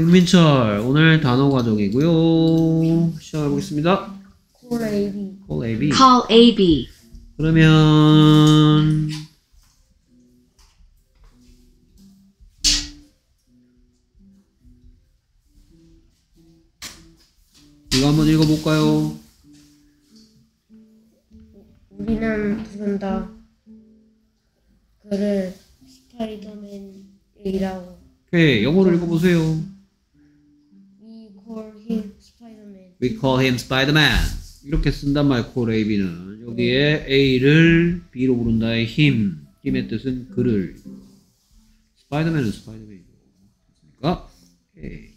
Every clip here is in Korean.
백민철 오늘 단어 과정이고요. 시작해 보겠습니다. 콜 AB call AB. Call AB. 그러면 이거 한번 읽어볼까요? 우리는 부른다 그를 스파이더맨이라고 오케이 영어로 읽어보세요. We call him Spider-Man. 이렇게 쓴단 말이에요. call AB는 여기에 A를 B로 부른다의 힘. 힘의 뜻은 그를. 스파이더맨은 스파이더맨이죠. 됐습니까? 오케이.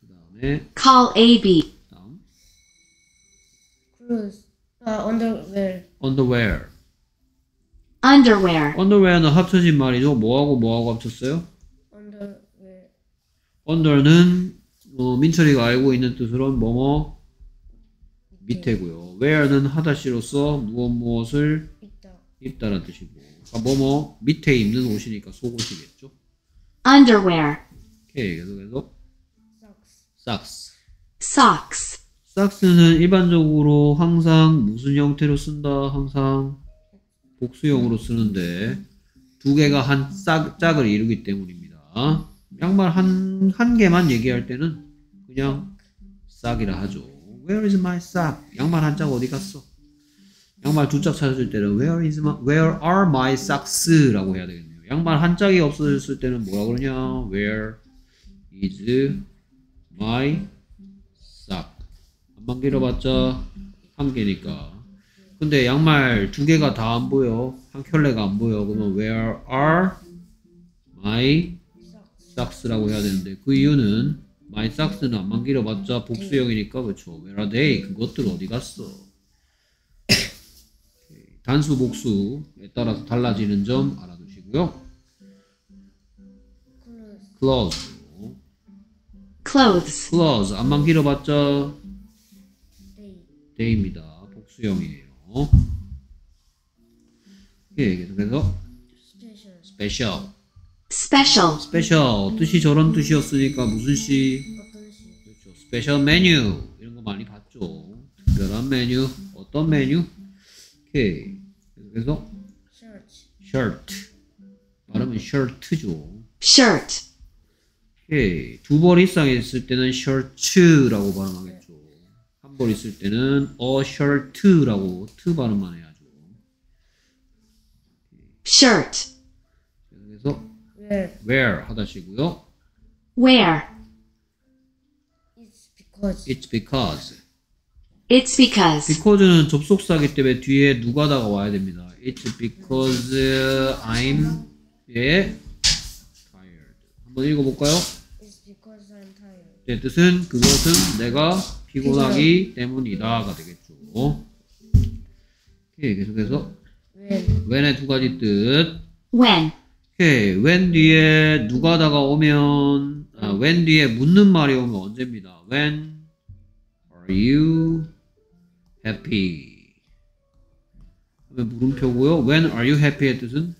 그 다음에 Call AB. 다음 clothes 아 underwear underwear. Underwear. underwear는 합쳐진 말이죠. 뭐하고 뭐하고 합쳤어요? underwear under는 어, 민철이가 알고 있는 뜻으로는 뭐뭐 밑에고요. wear는 하다시로서 무엇 무엇을 있다 입다 라는 뜻이고 그러니까 뭐뭐 밑에 입는 옷이니까 속옷이겠죠. Underwear. 오케이 계속해서 socks socks. Socks. socks는 일반적으로 항상 무슨 형태로 쓴다? 항상 복수형으로 쓰는데 두 개가 한 짝, 짝을 이루기 때문입니다. 양말 한, 한 개만 얘기할 때는 그냥 싹이라 하죠. Where is my sock? 양말 한 짝 어디 갔어? 양말 두 짝 찾았을 때는 Where is my, Where are my socks? 라고 해야 되겠네요. 양말 한 짝이 없어졌을 때는 뭐라 그러냐? Where is my sock? 한번 길어봤자 한 개니까. 근데 양말 두 개가 다 안 보여. 한 켤레가 안 보여. 그러면 Where are my socks라고 해야 되는데 그 이유는 my socks는 안만 길어봤자 복수형이니까 그렇죠. Where are they? 그것들 어디 갔어? 단수 복수에 따라서 달라지는 점 알아두시고요. clothes close, Clothes. close 안만 길어봤자 day day입니다. 복수형이에요. 예, 계속해서 special special, Special. 뜻이 저런 뜻이었으니까 무슨 시? 그렇죠. special menu 이런 거 많이 봤죠. 특별한 메뉴, 어떤 메뉴? 오케이. 계속해서 shirt 발음은 shirt죠. Shirt. 오케이. 두벌 이상 있을 때는 shirt라고 발음하겠죠. 한 벌 있을 때는 a shirt라고 트 발음만 해야죠. Shirt. Where where 하다시고요. Where? it's because It's because. It's because. because는 접속사기 때문에 뒤에 누가다가 와야 됩니다. It's because I'm 예, tired. 한번 읽어볼까요? it's because I'm tired 제 뜻은 그것은 내가 피곤하기 때문이다가 되겠죠. 오케이, 계속해서 when when의 두 가지 뜻. When? 오케이, when 뒤에 누가다가 오면 아, when 뒤에 묻는 말이 오면 언제입니다. When are you happy? 하면 물음표고요. When are you happy의 뜻은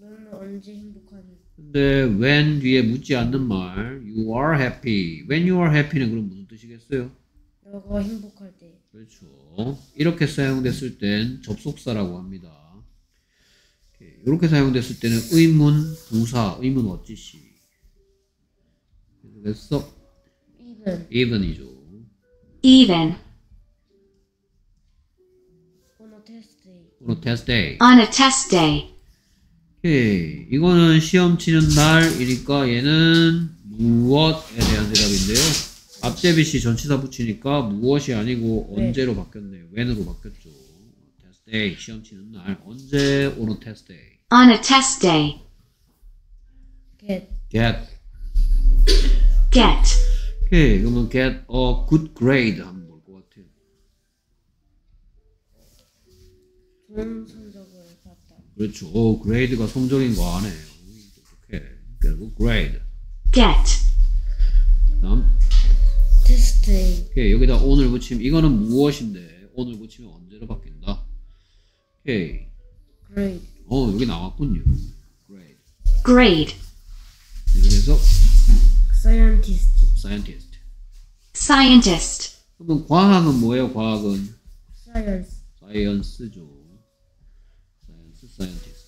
너는 언제 행복하니 근데 when 뒤에 묻지 않는 말 you are happy. When you are happy는 그럼 무슨 뜻이겠어요? 너가 행복할 때 그렇죠. 이렇게 사용됐을 땐 접속사라고 합니다. 이렇게 사용됐을 때는 의문, 부사, 의문 어찌시. 그래서 even even이죠. Even. on a test day on a test day. On a test day. 오케이. 이거는 시험 치는 날이니까 얘는 무엇에 대한 대답인데요. 앞제비시 전치사 붙이니까 무엇이 아니고 네. 언제로 바뀌었네요. when으로 바뀌었죠. test day. 시험 치는 날. 언제 on a test day. On a test day. get get. Get. 오케이. 그러면 get a good grade 하면 뭘 것 같아요? 좋은 성적을 받다 그렇죠. 오, grade가 성적인 거 아네요. 오케이. 그리고 grade. Get. 다음. test day 오케이. 여기다 오늘 붙이면 이거는 무엇인데 오늘 붙이면 언제로 바뀐다? 오케이. grade 어, 여기 나왔군요. grade. Grade. 그래서 science scientist. Scientist. 그러면 과학은 뭐예요? 과학은 science, science죠. science, scientist.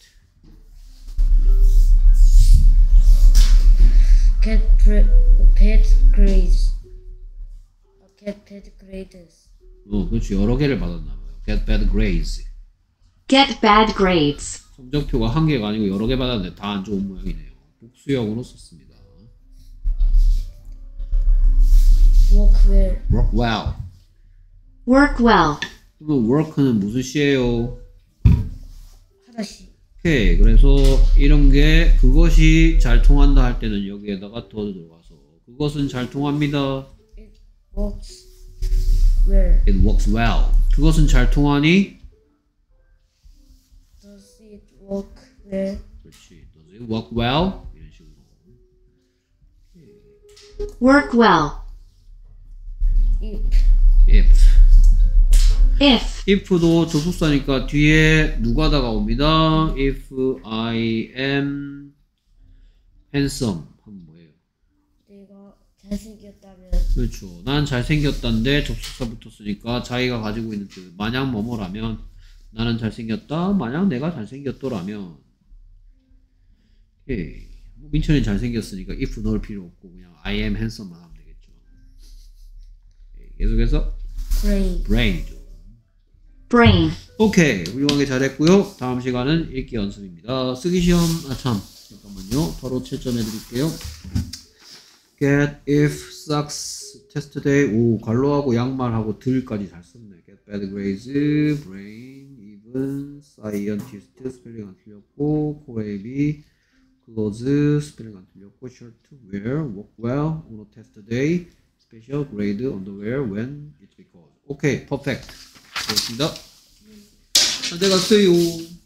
get get grades, get bad grades, 어, 그렇지. 여러 개를 받았나 봐요. get bad grades. Get bad grades. 성적표가 한 개가 아니고 여러 개 받았는데 다 안 좋은 모양이네요. 복수형으로 썼습니다. work well, work well. Work well. 그러면 work는 무슨 시예요? 하다시, 오케이. 그래서 이런 게 그것이 잘 통한다 할 때는 여기에다가 더 들어가서 그것은 잘 통합니다. it works well, It works well. 그것은 잘 통하니? Work well, 그렇지. Does it work well? 이런 식으로. Work well. if, If. If. if도 접속사니까 뒤에 누가 다가옵니다. If I am handsome 하면 뭐예요? 내가 잘생겼다면, 그렇죠. 난 잘생겼다인데 접속사 붙었으니까 자기가 가지고 있는 뜻 만약 뭐뭐라면 나는 잘생겼다. 만약 내가 잘생겼더라면 오케이. 뭐 민철이 잘생겼으니까 if 넣을 필요 없고 그냥 I am handsome만 하면 되겠죠. 오케이. 계속해서 brain, brain죠. Brain. 오케이 훌륭하게 잘했고요 다음 시간은 읽기 연습입니다 쓰기 시험 아 참 잠깐만요 바로 채점해 드릴게요 get if sucks test day 오 관로하고 양말하고 들까지 잘 썼네 get bad grades brain even scientist 스펠링 안 틀렸고 코레비 clothes 스펠링 안 틀렸고 shirt wear work well on a test day special grade underwear when it's because 오케이 perfect 되었습니다 안녕히 가세요